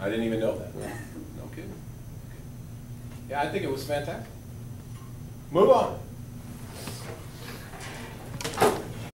I didn't even know that. No kidding. Yeah, I think it was fantastic. Move on.